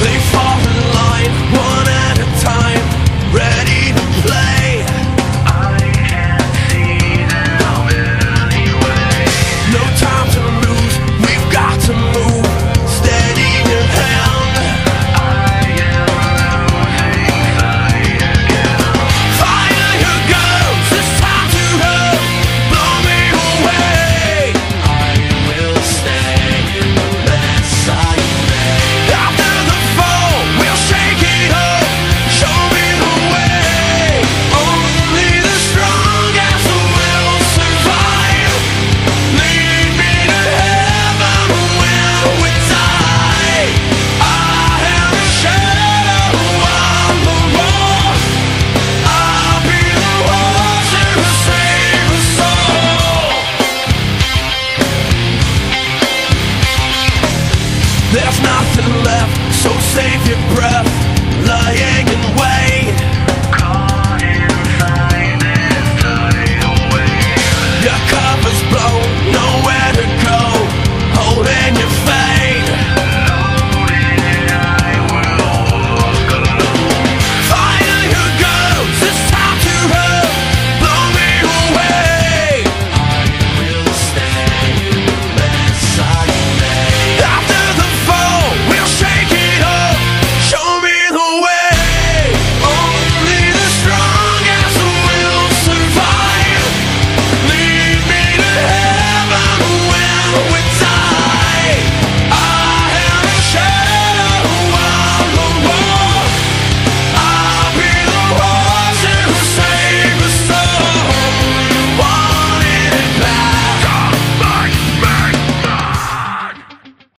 They fall in line. There's nothing left, so save your breath